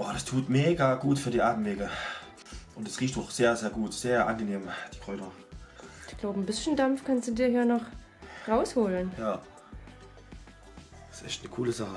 Oh, das tut mega gut für die Atemwege. Und es riecht auch sehr, sehr gut, sehr angenehm, die Kräuter. Ich glaube, ein bisschen Dampf kannst du dir hier noch rausholen. Ja. Das ist echt eine coole Sache.